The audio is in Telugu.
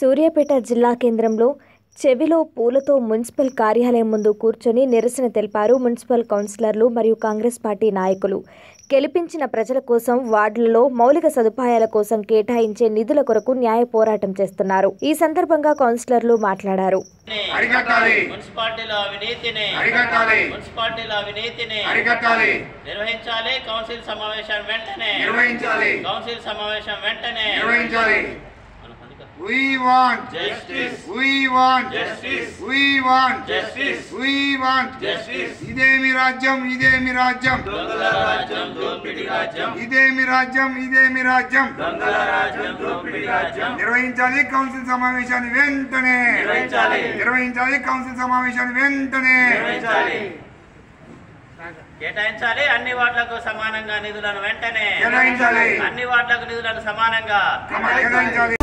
సూర్యాపేట జిల్లా కేంద్రంలో చెవిలో పూలతో మున్సిపల్ కార్యాలయం ముందు కూర్చొని నిరసన తెలిపారు మున్సిపల్ కౌన్సిలర్లు మరియు కాంగ్రెస్ పార్టీ నాయకులు. గెలిపించిన ప్రజల కోసం వార్డులలో మౌలిక సదుపాయాల కోసం కేటాయించే నిధుల కొరకు న్యాయ పోరాటం చేస్తున్నారు. ఈ సందర్భంగా కౌన్సిలర్లు మాట్లాడారు. నిర్వహించాలి. కౌన్సిల్ సమావేశం వెంటనే నిర్వహించాలి. కౌన్సిల్ సమావేశం వెంటనే నిర్వహించాలి. We want Justice. We want Justice. We want Justice. We want Justice. ఇదేమి రాజ్యం ఇదేమి రాజ్యం దొంగల రాజ్యం దోపిడి రాజ్యం ఇదేమి రాజ్యం ఇదేమి రాజ్యం దొంగల రాజ్యం దోపిడి రాజ్యం నిర్వహించాలి కౌన్సిల్ సమావేశాన్ని వెంటనే నిర్వహించాలి. నిర్వహించాలి కౌన్సిల్ సమావేశాన్ని వెంటనే నిర్వహించాలి కేటాయించాలి అన్ని వార్డులకు సమానంగా నిధులను వెంటనే కేటాయించాలి. అన్ని వార్డులకు నిధులను సమానంగా కేటాయించాలి